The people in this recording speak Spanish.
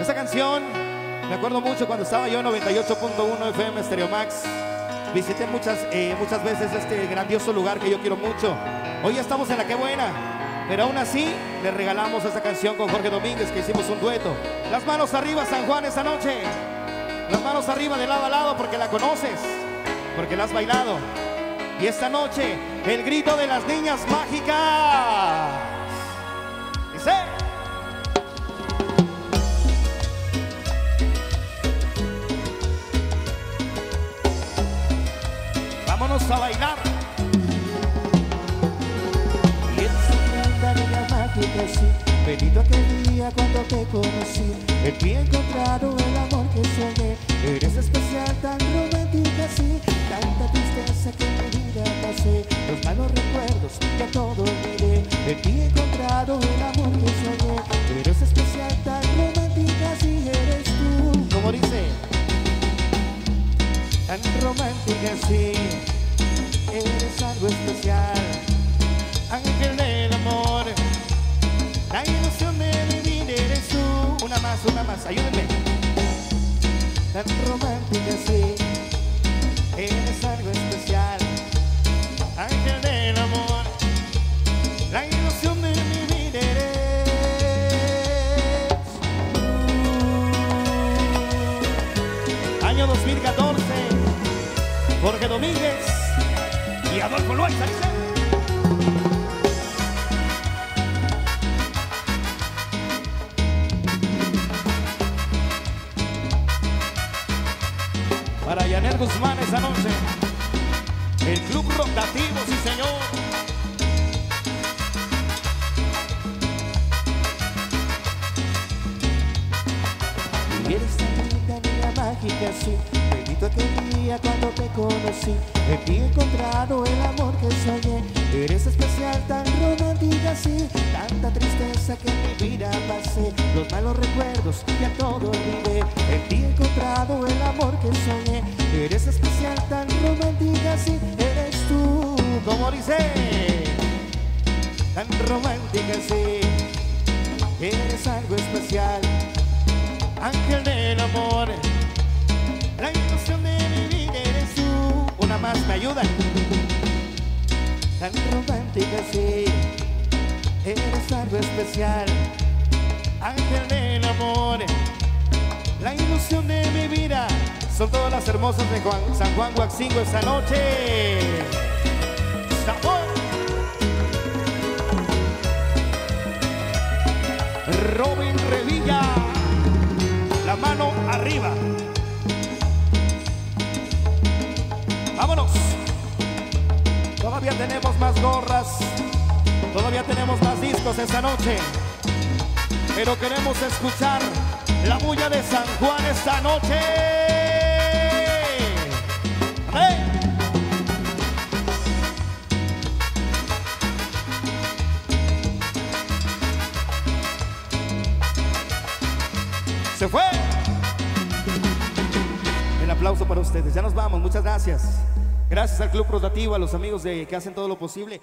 Esta canción, me acuerdo mucho cuando estaba yo en 98.1 FM Stereo Max. Visité muchas, eh, muchas veces este grandioso lugar que yo quiero mucho. Hoy estamos en la que buena, pero aún así le regalamos esta canción con Jorge Domínguez que hicimos un dueto. Las manos arriba, San Juan, esta noche. Las manos arriba de lado a lado porque la conoces, porque la has bailado. Y esta noche, el grito de las niñas mágicas. A bailar. Y linda niña mágica, sí Bendito aquel día cuando te conocí. En ti he encontrado el amor que soñé. Eres especial, tan romántica, sí. Tanta tristeza que en mi vida pasé. Los malos recuerdos ya todo olvidé. En ti he encontrado el amor que soñé. Eres especial, tan romántica, sí Eres tú. Como dice, Tan romántica, sí más, una más, ayúdenme. Tan romántica, sí Eres algo especial Ángel del amor. La ilusión de vivir eres. tú. Año 2014. Jorge Domínguez y Adolfo Loaiza. dice. Yanel Guzmán esa noche. El club rotativo, sí señor. Mágica, sí. Bendito aquel día cuando te conocí. En ti he encontrado el amor que soñé. Eres especial, tan romántica, sí. Tanta tristeza que en mi vida pasé. Los malos recuerdos ya todo olvidé. En ti tan romántica, sí Eres algo especial ángel del amor. La ilusión de vivir eres tú. Una más, me ayudan. tan romántica, sí. Eres algo especial. Ángel del amor. La ilusión de mi vida. Son todas las hermosas de San Juan Huaxingo esta noche. Robin Revilla. La mano arriba. Vámonos. Todavía tenemos más gorras. Todavía tenemos más discos esta noche. Pero queremos escuchar la bulla de San Juan esta noche. Se fue. El aplauso para ustedes. Ya nos vamos. Muchas gracias. Gracias al Club Rotativo, a los amigos de que hacen todo lo posible.